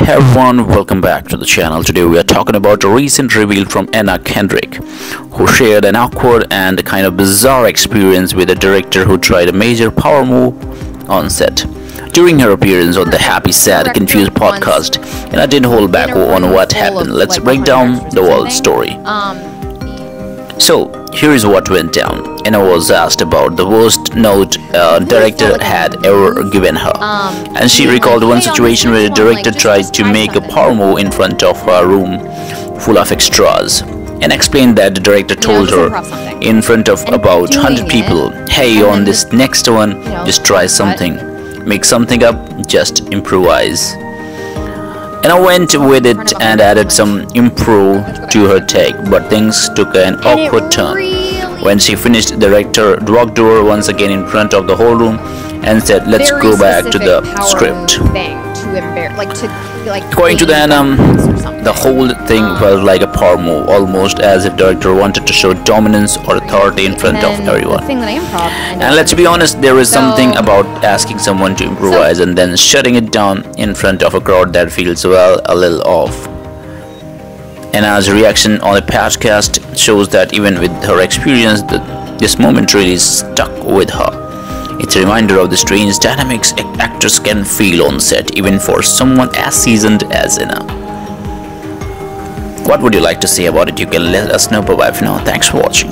Hey everyone, welcome back to the channel. Today we are talking about a recent reveal from Anna Kendrick, who shared an awkward and kind of bizarre experience with a director who tried a major power move on set. During her appearance on the Happy Sad Confused podcast, Anna didn't hold back on what happened. Let's break down the whole story. So, here is what went down. Anna was asked about the worst note a director had ever given her. And she recalled one situation where a director tried to make a power move in front of a room full of extras. And explained that the director told her in front of about 100 people, hey, on this next one, just try something. Make something up, just improvise. And I went with it and added some improv to her take, but things took an awkward turn. When she finished, the director walked her once again in front of the whole room and said, "Let's go back to the script." According to the um, the whole thing felt like a power move, almost as if director wanted to show dominance or authority in front of everyone. And let's be honest, there is something about asking someone to improvise and then shutting it down in front of a crowd that feels well a little off. And Anna's reaction on the podcast shows that even with her experience, that this moment really stuck with her. It's a reminder of the strange dynamics actors can feel on set, even for someone as seasoned as Anna. What would you like to say about it? You can let us know. Bye bye for now. Thanks for watching.